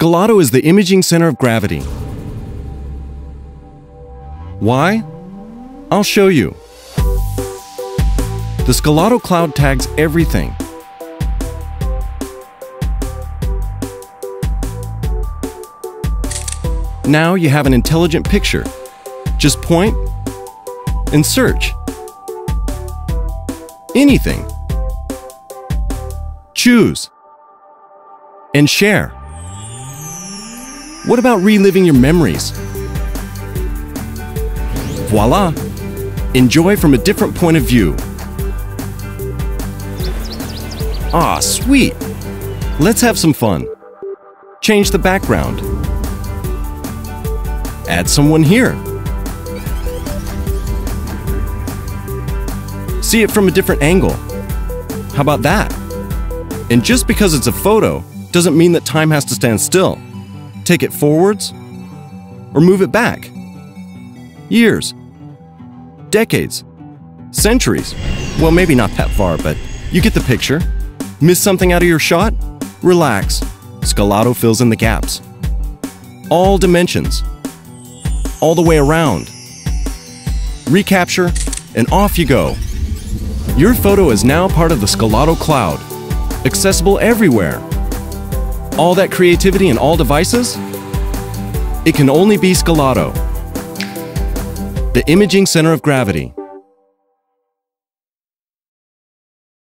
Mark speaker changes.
Speaker 1: Scalado is the imaging center of gravity. Why? I'll show you. The Scalado cloud tags everything. Now you have an intelligent picture. Just point and search. Anything. Choose. And share. What about reliving your memories? Voila! Enjoy from a different point of view. Ah, sweet! Let's have some fun. Change the background. Add someone here. See it from a different angle. How about that? And just because it's a photo doesn't mean that time has to stand still. Take it forwards or move it back. Years, decades, centuries. Well, maybe not that far, but you get the picture. Miss something out of your shot? Relax. Scalado fills in the gaps. All dimensions. All the way around. Recapture, and off you go. Your photo is now part of the Scalado cloud, accessible everywhere. All that creativity in all devices? It can only be Scalado, the imaging center of gravity.